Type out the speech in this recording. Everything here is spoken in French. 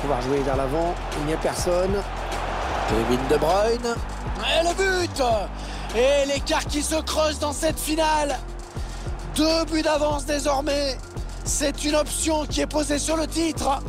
pouvoir jouer vers l'avant. Il n'y a personne. Kevin De Bruyne. Et le but Et l'écart qui se creuse dans cette finale. Deux buts d'avance désormais. C'est une option qui est posée sur le titre.